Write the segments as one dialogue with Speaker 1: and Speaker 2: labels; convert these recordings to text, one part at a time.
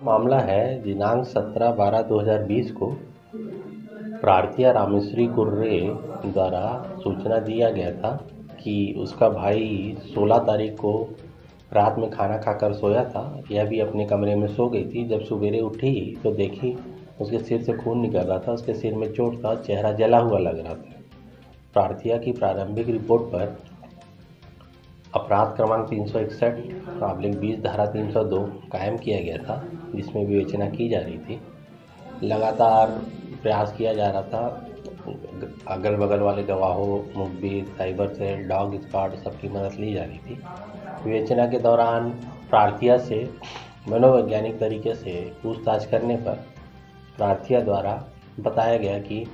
Speaker 1: मामला है, दिनांक सत्रह बारह दो हज़ार बीस को प्रार्थिया रामेश्वरी कुर्रे द्वारा सूचना दिया गया था कि उसका भाई सोलह तारीख को रात में खाना खाकर सोया था। यह भी अपने कमरे में सो गई थी। जब सवेरे उठी तो देखी उसके सिर से खून निकल रहा था, उसके सिर में चोट था, चेहरा जला हुआ लग रहा था। प्रार्थिया की प्रारंभिक रिपोर्ट पर अपराध क्रमांक तीन सौ इकसठ नाबलिग बीस, धारा तीन सौ दो, कायम किया गया था, जिसमें विवेचना की जा रही थी। लगातार प्रयास किया जा रहा था अगल बगल वाले गवाहों, मुखबिर, साइबर सेल, डॉग स्क्वाड, सबकी मदद ली जा रही थी। विवेचना के दौरान प्रार्थिया से, मनोवैज्ञानिक तरीके से पूछताछ करने पर प्रार्थिया द्वारा बताया गया कि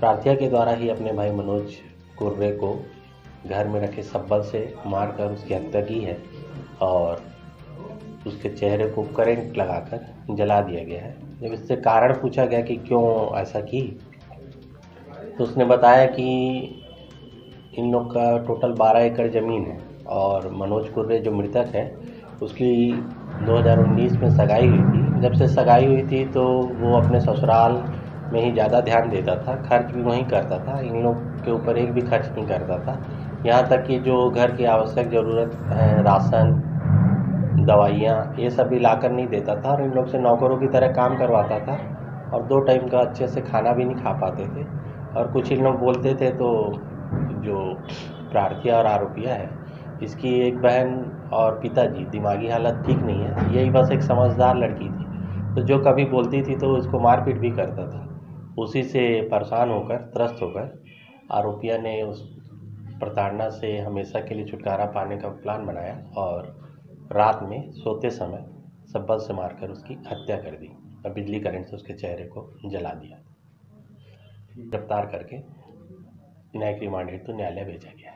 Speaker 1: प्रार्थिया के द्वारा ही अपने भाई मनोज कुर्रे को घर में रखे सब्बल से मारकर उसकी हत्या की है और उसके चेहरे को करंट लगाकर जला दिया गया है। जब इससे कारण पूछा गया कि क्यों ऐसा की तो उसने बताया कि इन लोग का टोटल बारह एकड़ ज़मीन है और मनोज कुर्रे जो मृतक है, उसकी 2019 में सगाई हुई थी। जब से सगाई हुई थी तो वो अपने ससुराल में ही ज़्यादा ध्यान देता था, खर्च भी वहीं करता था, इन लोग के ऊपर एक भी खर्च नहीं करता था। यहाँ तक कि जो घर की आवश्यक ज़रूरत है राशन, दवाइयाँ, ये सब भी लाकर नहीं देता था और इन लोग से नौकरों की तरह काम करवाता था और दो टाइम का अच्छे से खाना भी नहीं खा पाते थे। और कुछ इन लोग बोलते थे तो जो प्रार्थिया और आरोपिया है, इसकी एक बहन और पिताजी दिमागी हालत ठीक नहीं है, यही बस एक समझदार लड़की थी। तो जो कभी बोलती थी तो उसको मारपीट भी करता था। उसी से परेशान होकर, त्रस्त होकर आरोपिया ने उस प्रताड़ना से हमेशा के लिए छुटकारा पाने का प्लान बनाया और रात में सोते समय सब्बल से मारकर उसकी हत्या कर दी और बिजली करंट से उसके चेहरे को जला दिया। गिरफ़्तार करके न्यायिक रिमांड हेतु न्यायालय भेजा गया